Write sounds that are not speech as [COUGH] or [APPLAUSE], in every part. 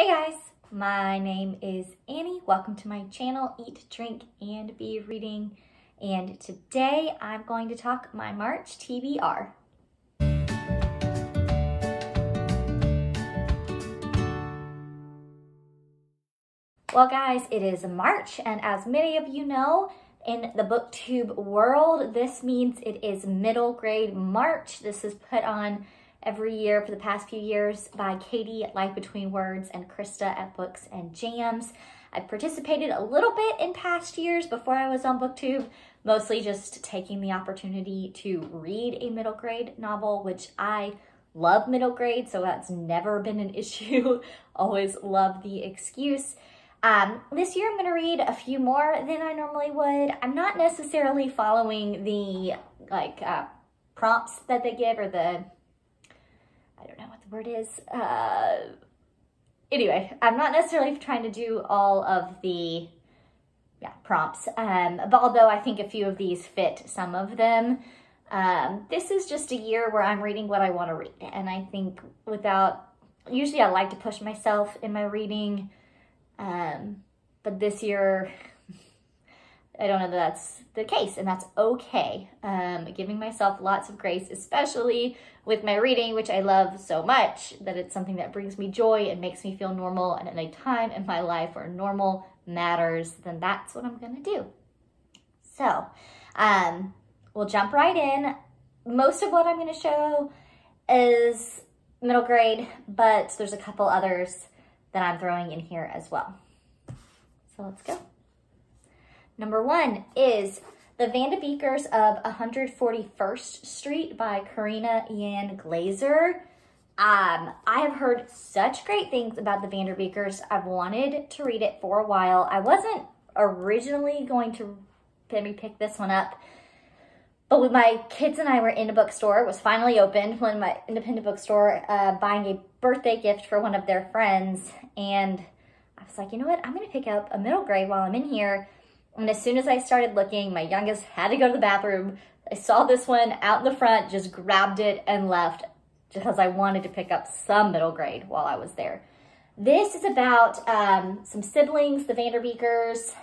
Hey guys, my name is Annie. Welcome to my channel, Eat, Drink, and Be Reading. And today I'm going to talk my March TBR. Well guys, it is March, and as many of you know, in the booktube world, this means it is middle grade March. This is put on every year for the past few years by Katie at Life Between Words and Krista at Books and Jams. I've participated a little bit in past years before I was on BookTube, mostly just taking the opportunity to read a middle grade novel, which I love middle grade, so that's never been an [LAUGHS] issue. Always love the excuse. Um, this year I'm going to read a few more than I normally would. I'm not necessarily following the like uh, prompts that they give or the I don't know what the word is. Uh, anyway, I'm not necessarily trying to do all of the yeah, prompts, um, but although I think a few of these fit some of them, um, this is just a year where I'm reading what I want to read. And I think without, usually I like to push myself in my reading, um, but this year I don't know that that's the case, and that's okay. Um, giving myself lots of grace, especially with my reading, which I love so much, that it's something that brings me joy and makes me feel normal. And at a time in my life where normal matters, then that's what I'm going to do. So, um, we'll jump right in. Most of what I'm going to show is middle grade, but there's a couple others that I'm throwing in here as well. So let's go. Number one is The Vanderbeekers of 141st Street by Karina Yan Glaser. Um, I have heard such great things about the Vanderbeekers. I've wanted to read it for a while. I wasn't originally going to maybe pick this one up, but when my kids and I were in a bookstore, it was finally opened when my independent bookstore, uh, buying a birthday gift for one of their friends. And I was like, you know what? I'm going to pick up a middle grade while I'm in here and as soon as I started looking, my youngest had to go to the bathroom. I saw this one out in the front, just grabbed it and left because I wanted to pick up some middle grade while I was there. This is about um, some siblings, the Vanderbeekers.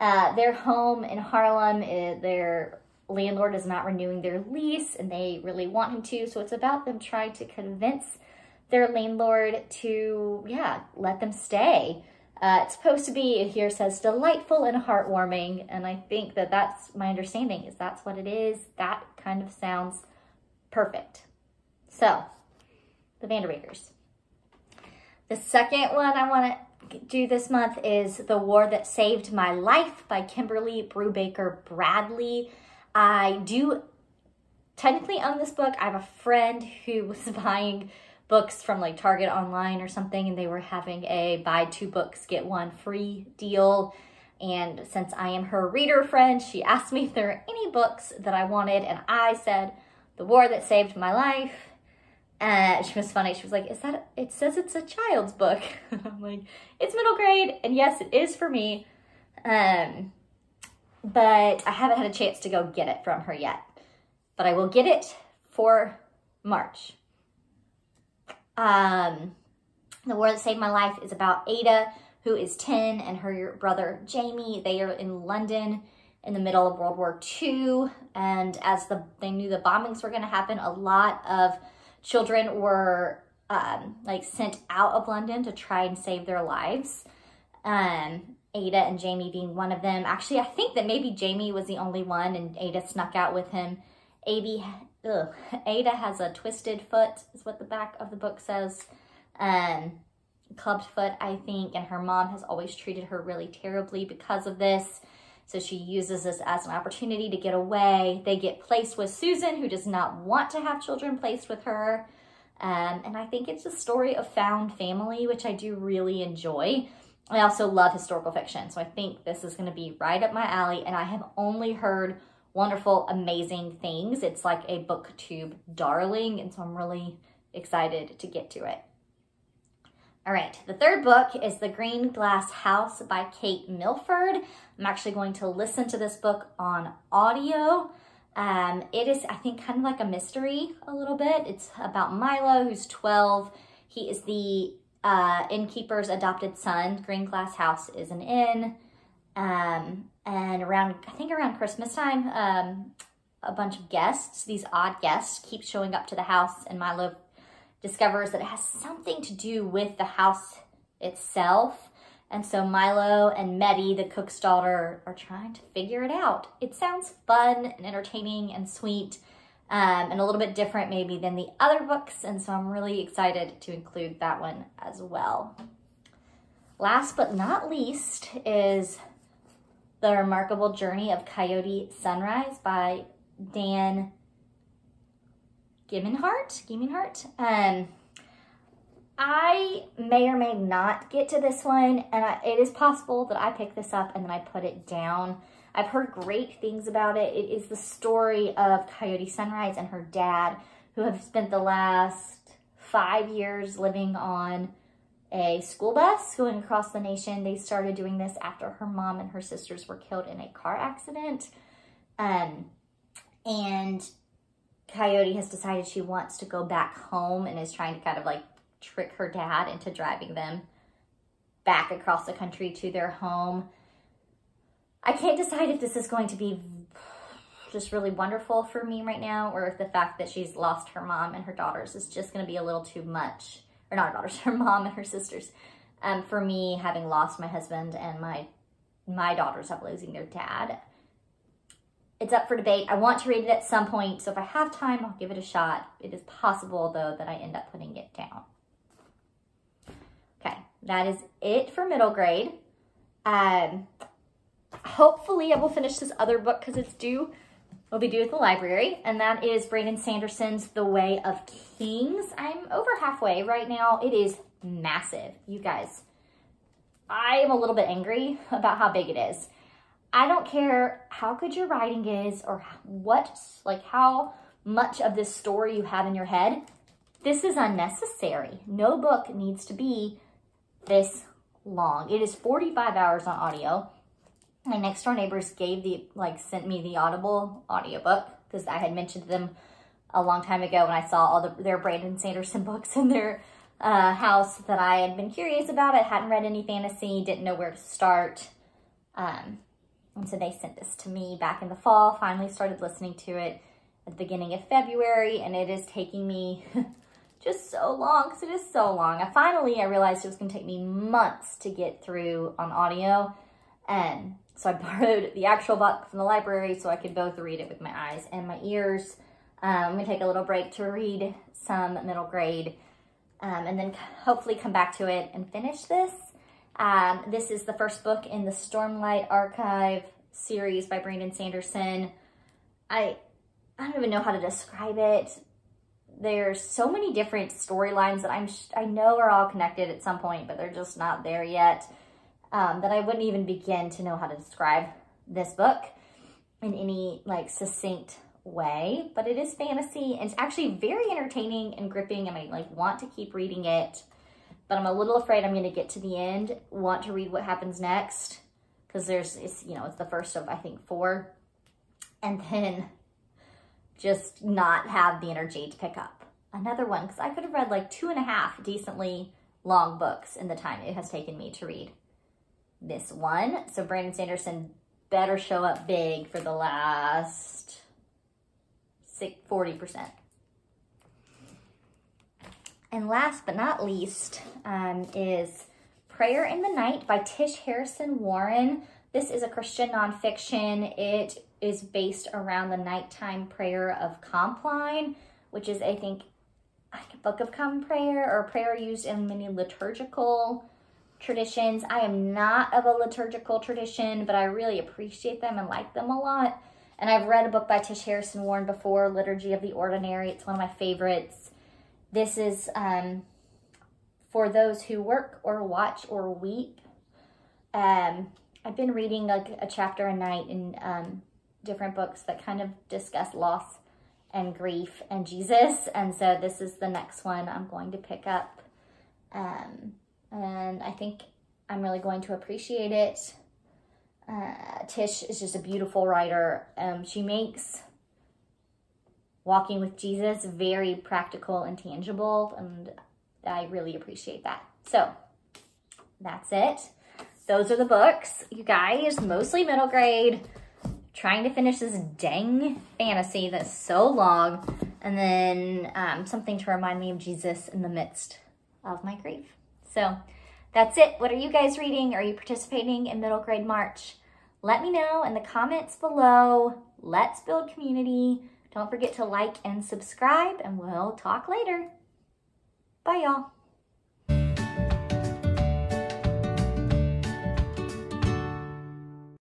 Uh, their home in Harlem, uh, their landlord is not renewing their lease and they really want him to. So it's about them trying to convince their landlord to, yeah, let them stay. Uh, it's supposed to be, here says, delightful and heartwarming. And I think that that's my understanding is that's what it is. That kind of sounds perfect. So, the Vanderbeekers. The second one I want to do this month is The War That Saved My Life by Kimberly Brubaker Bradley. I do technically own this book. I have a friend who was [LAUGHS] buying books from like Target online or something and they were having a buy two books, get one free deal. And since I am her reader friend, she asked me if there are any books that I wanted. And I said, The War That Saved My Life. And she was funny. She was like, is that, it says it's a child's book. [LAUGHS] I'm like, it's middle grade. And yes, it is for me. Um, but I haven't had a chance to go get it from her yet. But I will get it for March. Um, the War That Saved My Life is about Ada, who is 10, and her brother Jamie. They are in London in the middle of World War II. And as the they knew the bombings were going to happen, a lot of children were um, like sent out of London to try and save their lives. Um, Ada and Jamie being one of them. Actually, I think that maybe Jamie was the only one and Ada snuck out with him. Ugh, Ada has a twisted foot, is what the back of the book says. Um, clubbed foot, I think, and her mom has always treated her really terribly because of this. So she uses this as an opportunity to get away. They get placed with Susan, who does not want to have children placed with her. Um, and I think it's a story of found family, which I do really enjoy. I also love historical fiction, so I think this is going to be right up my alley. And I have only heard wonderful, amazing things. It's like a booktube darling, and so I'm really excited to get to it. All right, the third book is The Greenglass House by Kate Milford. I'm actually going to listen to this book on audio. Um, it is, I think, kind of like a mystery a little bit. It's about Milo, who's 12. He is the uh, innkeeper's adopted son. Greenglass House is an inn. Um, and around, I think around Christmas time, um, a bunch of guests, these odd guests, keep showing up to the house, and Milo discovers that it has something to do with the house itself. And so Milo and Meddy, the cook's daughter, are trying to figure it out. It sounds fun and entertaining and sweet um, and a little bit different maybe than the other books. And so I'm really excited to include that one as well. Last but not least is The Remarkable Journey of Coyote Sunrise by Dan Gemeinhart. Gemeinhart. Um, I may or may not get to this one, and I, it is possible that I pick this up and then I put it down. I've heard great things about it. It is the story of Coyote Sunrise and her dad, who have spent the last five years living on a school bus going across the nation. They started doing this after her mom and her sisters were killed in a car accident. Um, and Coyote has decided she wants to go back home and is trying to kind of like trick her dad into driving them back across the country to their home. I can't decide if this is going to be just really wonderful for me right now or if the fact that she's lost her mom and her daughters is just going to be a little too much. Or not her daughters, her mom and her sisters. Um, for me, having lost my husband and my my daughters have losing their dad. It's up for debate. I want to read it at some point, so if I have time, I'll give it a shot. It is possible, though, that I end up putting it down Okay, that is it for middle grade. Um, hopefully I will finish this other book because it's due, will be due at the library. And that is Brandon Sanderson's The Way of Kings. I'm over halfway right now. It is massive, you guys. I am a little bit angry [LAUGHS] about how big it is. I don't care how good your writing is or what, like how much of this story you have in your head. This is unnecessary. No book needs to be this long. It is 45 hours on audio. My next door neighbors gave the, like, sent me the Audible audiobook because I had mentioned them a long time ago when I saw all the, their Brandon Sanderson [LAUGHS] books in their uh, house that I had been curious about. I hadn't read any fantasy, didn't know where to start. Um, and so they sent this to me back in the fall, finally started listening to it at the beginning of February, and it is taking me [LAUGHS] just so long because it is so long. I finally, I realized it was going to take me months to get through on audio. And so I [LAUGHS] borrowed the actual book from the library so I could both read it with my eyes and my ears. Um, I'm to take a little break to read some middle grade um, and then hopefully come back to it and finish this. Um, this is the first book in the Stormlight Archive series by Brandon Sanderson. I, I don't even know how to describe it there's so many different storylines that I'm I know are all connected at some point, but they're just not there yet. Um, that I wouldn't even begin to know how to describe this book in any like succinct way. But it is fantasy and it's actually very entertaining and gripping, and I like want to keep reading it. But I'm a little afraid I'm going to get to the end, want to read what happens next, because there's it's you know it's the first of I think four, and then just not have the energy to pick up another one because I could have read like two and a half decently long books in the time it has taken me to read this one. So Brandon Sanderson better show up big for the last 40%. And last but not least um, is Prayer in the Night by Tish Harrison Warren. This is a Christian nonfiction. It is based around the nighttime prayer of Compline, which is, I think, like a Book of Common Prayer or prayer used in many liturgical traditions. I am not of a liturgical tradition, but I really appreciate them and like them a lot. And I've read a book by Tish Harrison Warren before, Liturgy of the Ordinary. It's one of my favorites. This is um, for those who work or watch or weep. Um, I've been reading like a chapter a night in um, different books that kind of discuss loss and grief and Jesus. And so this is the next one I'm going to pick up. Um, and I think I'm really going to appreciate it. Uh, Tish is just a beautiful writer. Um, she makes walking with Jesus very practical and tangible, and I really appreciate that. So that's it. Those are the books, you guys, mostly middle grade. Trying to finish this dang fantasy that's so long. And then um, something to remind me of Jesus in the midst of my grief. So that's it. What are you guys reading? Are you participating in middle grade March? Let me know in the comments below. Let's build community. Don't forget to like and subscribe, and we'll talk later. Bye, y'all.